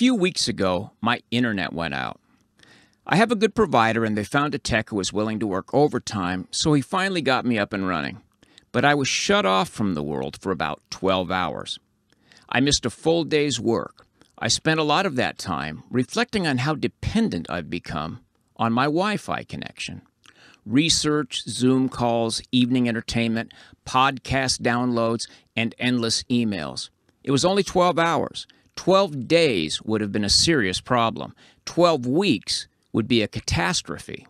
few weeks ago, my internet went out. I have a good provider, and they found a tech who was willing to work overtime, so he finally got me up and running. But I was shut off from the world for about 12 hours. I missed a full day's work. I spent a lot of that time reflecting on how dependent I've become on my Wi Fi connection. Research, Zoom calls, evening entertainment, podcast downloads, and endless emails. It was only 12 hours. 12 days would have been a serious problem. 12 weeks would be a catastrophe.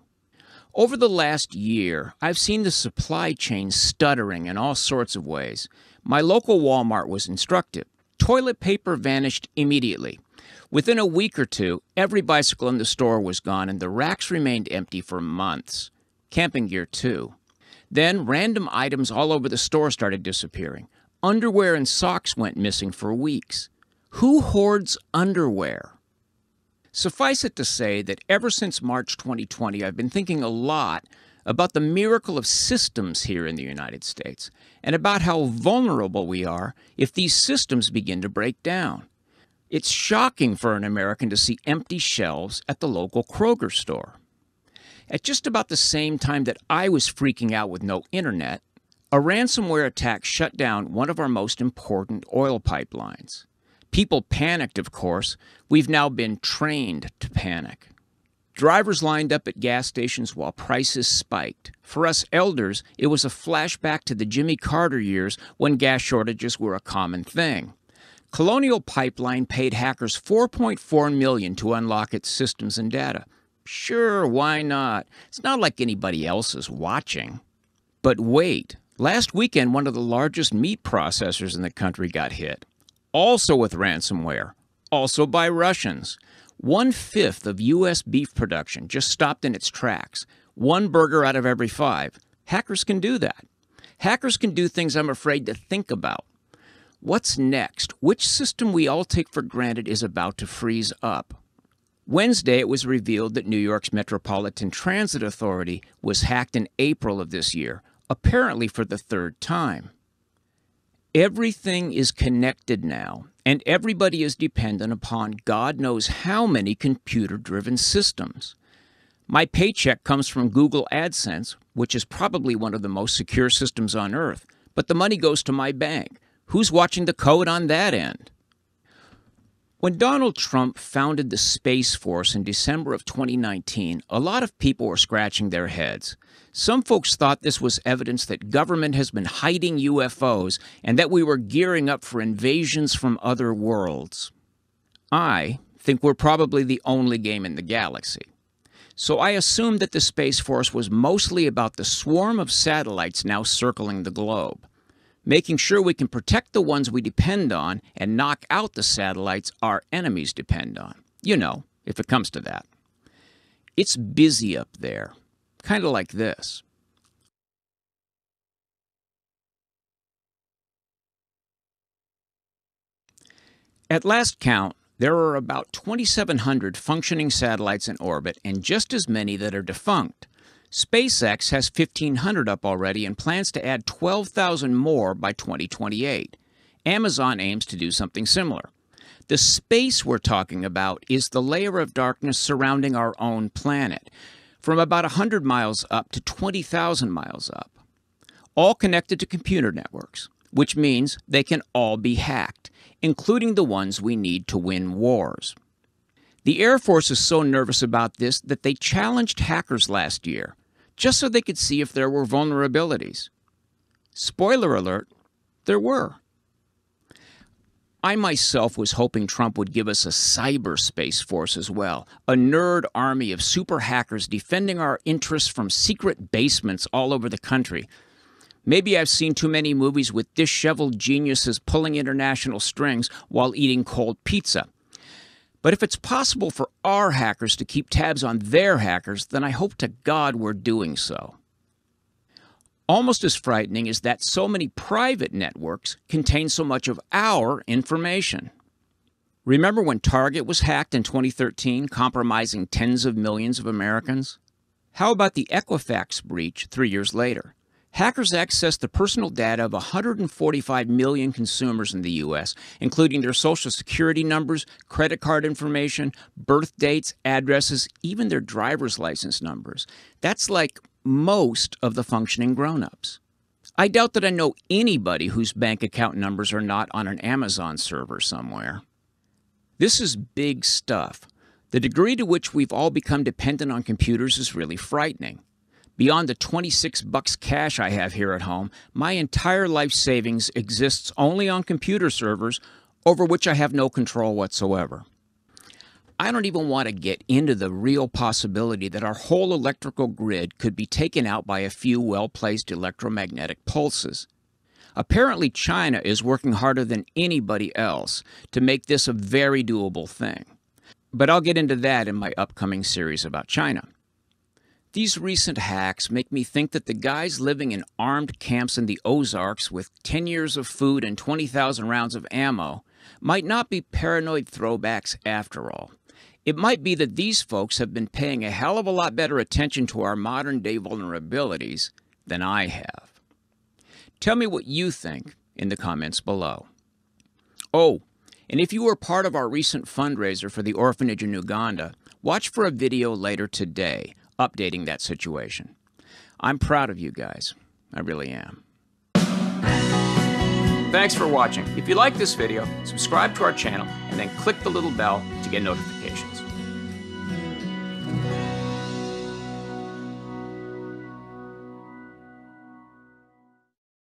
Over the last year, I've seen the supply chain stuttering in all sorts of ways. My local Walmart was instructive. Toilet paper vanished immediately. Within a week or two, every bicycle in the store was gone and the racks remained empty for months. Camping gear, too. Then random items all over the store started disappearing. Underwear and socks went missing for weeks. Who hoards underwear? Suffice it to say that ever since March 2020, I've been thinking a lot about the miracle of systems here in the United States and about how vulnerable we are if these systems begin to break down. It's shocking for an American to see empty shelves at the local Kroger store. At just about the same time that I was freaking out with no internet, a ransomware attack shut down one of our most important oil pipelines. People panicked, of course. We've now been trained to panic. Drivers lined up at gas stations while prices spiked. For us elders, it was a flashback to the Jimmy Carter years when gas shortages were a common thing. Colonial Pipeline paid hackers 4.4 million to unlock its systems and data. Sure, why not? It's not like anybody else is watching. But wait, last weekend one of the largest meat processors in the country got hit also with ransomware, also by Russians. One fifth of U.S. beef production just stopped in its tracks. One burger out of every five. Hackers can do that. Hackers can do things I'm afraid to think about. What's next? Which system we all take for granted is about to freeze up? Wednesday, it was revealed that New York's Metropolitan Transit Authority was hacked in April of this year, apparently for the third time. Everything is connected now, and everybody is dependent upon God knows how many computer driven systems. My paycheck comes from Google AdSense, which is probably one of the most secure systems on earth, but the money goes to my bank. Who's watching the code on that end? When Donald Trump founded the Space Force in December of 2019, a lot of people were scratching their heads. Some folks thought this was evidence that government has been hiding UFOs and that we were gearing up for invasions from other worlds. I think we're probably the only game in the galaxy. So I assumed that the Space Force was mostly about the swarm of satellites now circling the globe making sure we can protect the ones we depend on and knock out the satellites our enemies depend on. You know, if it comes to that. It's busy up there, kind of like this. At last count, there are about 2,700 functioning satellites in orbit and just as many that are defunct. SpaceX has 1,500 up already and plans to add 12,000 more by 2028. Amazon aims to do something similar. The space we're talking about is the layer of darkness surrounding our own planet, from about 100 miles up to 20,000 miles up, all connected to computer networks, which means they can all be hacked, including the ones we need to win wars. The Air Force is so nervous about this that they challenged hackers last year just so they could see if there were vulnerabilities. Spoiler alert, there were. I myself was hoping Trump would give us a cyberspace force as well, a nerd army of super hackers defending our interests from secret basements all over the country. Maybe I've seen too many movies with disheveled geniuses pulling international strings while eating cold pizza. But if it's possible for our hackers to keep tabs on their hackers, then I hope to God we're doing so. Almost as frightening is that so many private networks contain so much of our information. Remember when Target was hacked in 2013, compromising tens of millions of Americans? How about the Equifax breach three years later? Hackers accessed the personal data of 145 million consumers in the U.S., including their social security numbers, credit card information, birth dates, addresses, even their driver's license numbers. That's like most of the functioning grown ups. I doubt that I know anybody whose bank account numbers are not on an Amazon server somewhere. This is big stuff. The degree to which we've all become dependent on computers is really frightening. Beyond the 26 bucks cash I have here at home, my entire life savings exists only on computer servers over which I have no control whatsoever. I don't even want to get into the real possibility that our whole electrical grid could be taken out by a few well placed electromagnetic pulses. Apparently, China is working harder than anybody else to make this a very doable thing. But I'll get into that in my upcoming series about China. These recent hacks make me think that the guys living in armed camps in the Ozarks with 10 years of food and 20,000 rounds of ammo might not be paranoid throwbacks after all. It might be that these folks have been paying a hell of a lot better attention to our modern day vulnerabilities than I have. Tell me what you think in the comments below. Oh, and if you were part of our recent fundraiser for the orphanage in Uganda, watch for a video later today updating that situation. I'm proud of you guys. I really am. Thanks for watching. If you like this video, subscribe to our channel and then click the little bell to get notifications.